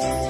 Bye.